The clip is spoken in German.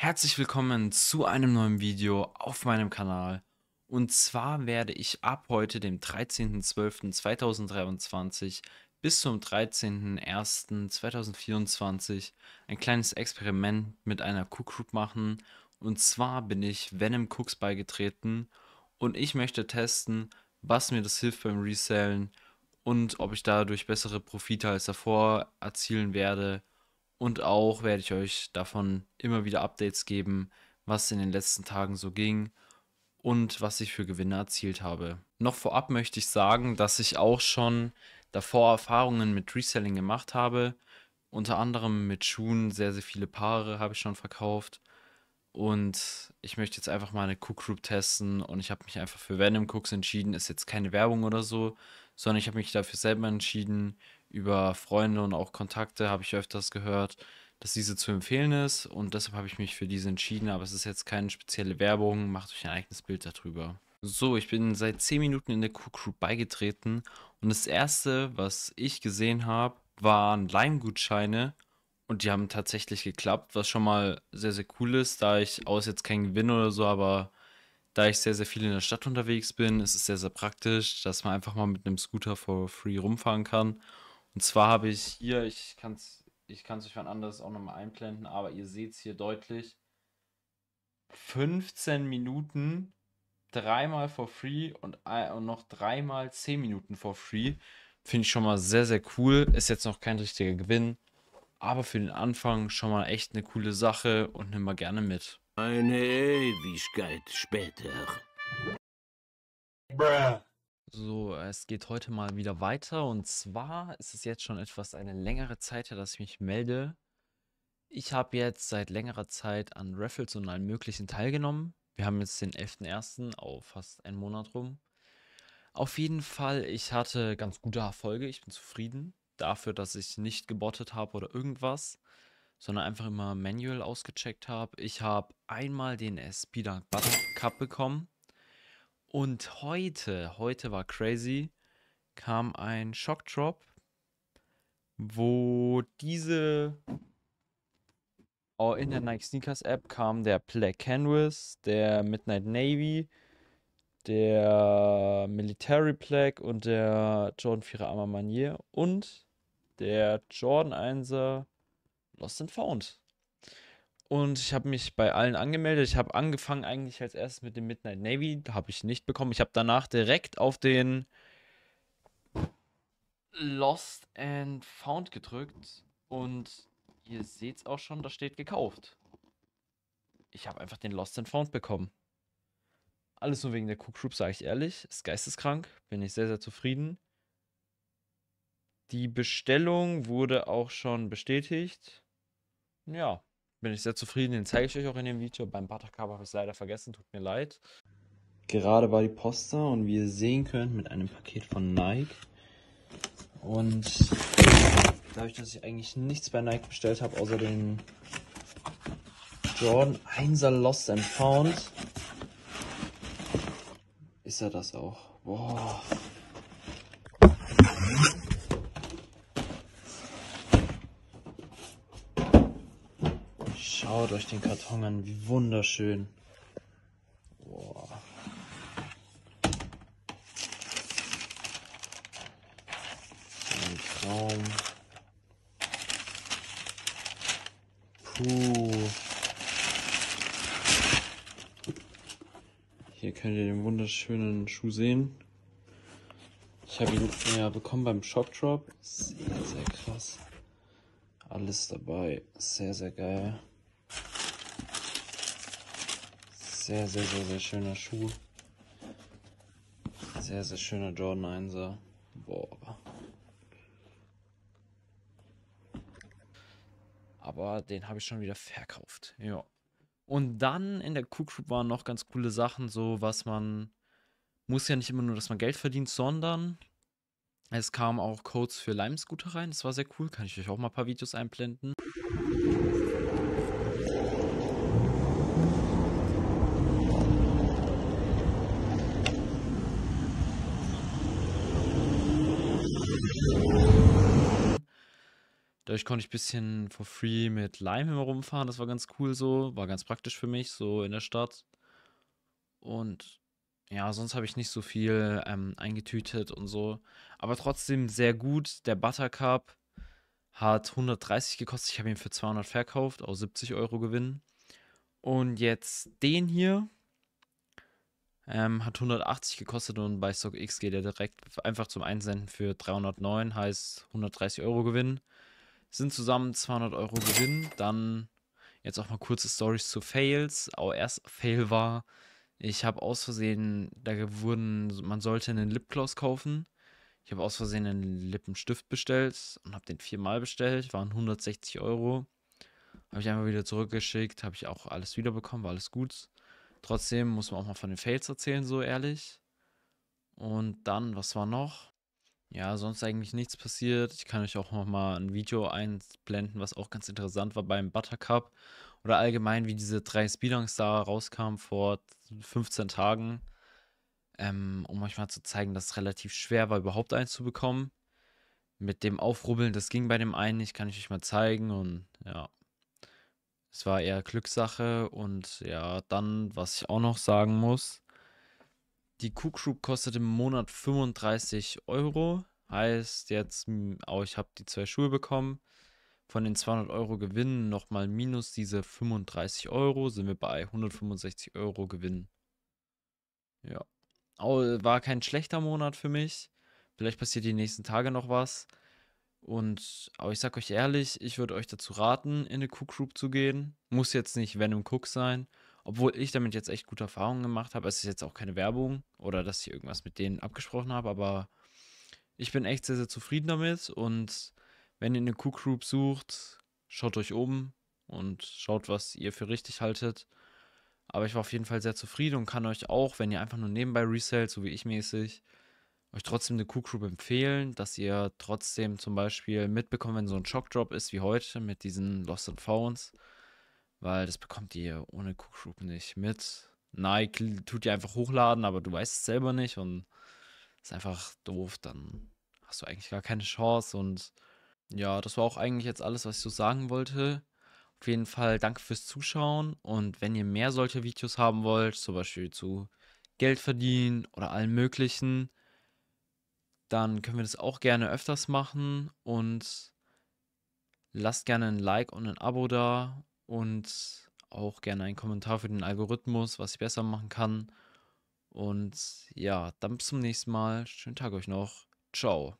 Herzlich willkommen zu einem neuen Video auf meinem Kanal. Und zwar werde ich ab heute, dem 13.12.2023 bis zum 13.01.2024 ein kleines Experiment mit einer Cook Group machen. Und zwar bin ich Venom Cooks beigetreten und ich möchte testen, was mir das hilft beim Resellen und ob ich dadurch bessere Profite als davor erzielen werde und auch werde ich euch davon immer wieder Updates geben, was in den letzten Tagen so ging und was ich für Gewinne erzielt habe. Noch vorab möchte ich sagen, dass ich auch schon davor Erfahrungen mit Reselling gemacht habe. Unter anderem mit Schuhen, sehr, sehr viele Paare habe ich schon verkauft. Und ich möchte jetzt einfach mal eine Cook Group testen und ich habe mich einfach für Venom Cooks entschieden. Ist jetzt keine Werbung oder so, sondern ich habe mich dafür selber entschieden, über Freunde und auch Kontakte habe ich öfters gehört, dass diese zu empfehlen ist. Und deshalb habe ich mich für diese entschieden, aber es ist jetzt keine spezielle Werbung, macht euch ein eigenes Bild darüber. So, ich bin seit 10 Minuten in der Cook Group beigetreten. Und das erste, was ich gesehen habe, waren Leimgutscheine. Und die haben tatsächlich geklappt, was schon mal sehr, sehr cool ist, da ich aus jetzt kein Gewinn oder so, aber da ich sehr, sehr viel in der Stadt unterwegs bin, ist es sehr, sehr praktisch, dass man einfach mal mit einem Scooter for free rumfahren kann und zwar habe ich hier, ich kann es ich kann's euch von anders auch nochmal einblenden, aber ihr seht es hier deutlich. 15 Minuten, dreimal for free und, und noch dreimal 10 Minuten for free. Finde ich schon mal sehr, sehr cool. Ist jetzt noch kein richtiger Gewinn, aber für den Anfang schon mal echt eine coole Sache und nimm mal gerne mit. Eine Ewigkeit später. Bruh. So, es geht heute mal wieder weiter und zwar ist es jetzt schon etwas eine längere Zeit her, dass ich mich melde. Ich habe jetzt seit längerer Zeit an Raffles und allen möglichen teilgenommen. Wir haben jetzt den 11.01. auf fast einen Monat rum. Auf jeden Fall, ich hatte ganz gute Erfolge. Ich bin zufrieden dafür, dass ich nicht gebottet habe oder irgendwas, sondern einfach immer manual ausgecheckt habe. Ich habe einmal den Speeder Butter Cup bekommen und heute, heute war crazy, kam ein Shock Drop, wo diese oh, in der Nike Sneakers App kam der Black Canvas, der Midnight Navy, der Military Black und der Jordan 4er Armor Manier und der Jordan 1er Lost and Found. Und ich habe mich bei allen angemeldet. Ich habe angefangen eigentlich als erstes mit dem Midnight Navy. Habe ich nicht bekommen. Ich habe danach direkt auf den Lost and Found gedrückt. Und ihr seht es auch schon, da steht gekauft. Ich habe einfach den Lost and Found bekommen. Alles nur wegen der Cook Group, sage ich ehrlich. Ist geisteskrank. Bin ich sehr, sehr zufrieden. Die Bestellung wurde auch schon bestätigt. Ja, bin ich sehr zufrieden. Den zeige ich euch auch in dem Video. Beim Buttercup habe ich es leider vergessen, tut mir leid. Gerade war die Post da und wie ihr sehen könnt, mit einem Paket von Nike. Und dadurch, dass ich eigentlich nichts bei Nike bestellt habe, außer den Jordan 1er Lost and Found, ist er das auch. Boah. Schaut euch den Karton an, wie wunderschön. Boah. ein Traum. Puh. Hier könnt ihr den wunderschönen Schuh sehen. Ich habe ihn ja bekommen beim Shock Drop. Sehr, sehr krass. Alles dabei. Sehr, sehr geil. Sehr, sehr, sehr, sehr schöner Schuh. Sehr, sehr schöner Jordan 1er. Boah. Aber den habe ich schon wieder verkauft. Ja. Und dann in der Cook Group waren noch ganz coole Sachen, so was man muss ja nicht immer nur, dass man Geld verdient, sondern es kamen auch Codes für Lime-Scooter rein. Das war sehr cool. Kann ich euch auch mal ein paar Videos einblenden. Dadurch konnte ich ein bisschen for free mit Lime immer rumfahren. Das war ganz cool so. War ganz praktisch für mich, so in der Stadt. Und ja, sonst habe ich nicht so viel ähm, eingetütet und so. Aber trotzdem sehr gut. Der Buttercup hat 130 gekostet. Ich habe ihn für 200 verkauft, aus 70 Euro Gewinn. Und jetzt den hier ähm, hat 180 gekostet und bei StockX geht er direkt einfach zum Einsenden für 309, heißt 130 Euro Gewinn. Sind zusammen 200 Euro Gewinn. Dann jetzt auch mal kurze Stories zu Fails. Auch erst Fail war, ich habe aus Versehen, da wurden, man sollte einen Lipgloss kaufen. Ich habe aus Versehen einen Lippenstift bestellt und habe den viermal bestellt, waren 160 Euro. Habe ich einfach wieder zurückgeschickt, habe ich auch alles wiederbekommen, war alles gut. Trotzdem muss man auch mal von den Fails erzählen, so ehrlich. Und dann, was war noch? Ja, sonst eigentlich nichts passiert. Ich kann euch auch noch mal ein Video einblenden, was auch ganz interessant war beim Buttercup. Oder allgemein, wie diese drei Speedongs da rauskamen vor 15 Tagen. Ähm, um euch mal zu zeigen, dass es relativ schwer war, überhaupt eins zu bekommen. Mit dem Aufrubbeln, das ging bei dem einen nicht, kann ich euch mal zeigen. Und ja, es war eher Glückssache. Und ja, dann, was ich auch noch sagen muss, die Q-Group kostet im Monat 35 Euro. Heißt jetzt, oh, ich habe die zwei Schuhe bekommen. Von den 200 Euro Gewinn nochmal minus diese 35 Euro sind wir bei 165 Euro Gewinn. Ja. Oh, war kein schlechter Monat für mich. Vielleicht passiert die nächsten Tage noch was. Und, aber ich sag euch ehrlich, ich würde euch dazu raten, in eine Cook Group zu gehen. Muss jetzt nicht Venom Cook sein. Obwohl ich damit jetzt echt gute Erfahrungen gemacht habe. Es ist jetzt auch keine Werbung oder dass ich irgendwas mit denen abgesprochen habe, aber ich bin echt sehr, sehr zufrieden damit. Und wenn ihr eine Cook Group sucht, schaut euch um und schaut, was ihr für richtig haltet. Aber ich war auf jeden Fall sehr zufrieden und kann euch auch, wenn ihr einfach nur nebenbei resellt, so wie ich mäßig, euch trotzdem eine Cook Group empfehlen, dass ihr trotzdem zum Beispiel mitbekommt, wenn so ein Shockdrop ist wie heute mit diesen Lost and Founds, weil das bekommt ihr ohne Cook Group nicht mit. Nike tut ihr einfach hochladen, aber du weißt es selber nicht und ist einfach doof, dann hast du eigentlich gar keine Chance und ja, das war auch eigentlich jetzt alles, was ich so sagen wollte. Auf jeden Fall danke fürs Zuschauen und wenn ihr mehr solche Videos haben wollt, zum Beispiel zu Geld verdienen oder allen möglichen, dann können wir das auch gerne öfters machen und lasst gerne ein Like und ein Abo da und auch gerne einen Kommentar für den Algorithmus, was ich besser machen kann. Und ja, dann bis zum nächsten Mal. Schönen Tag euch noch. Ciao.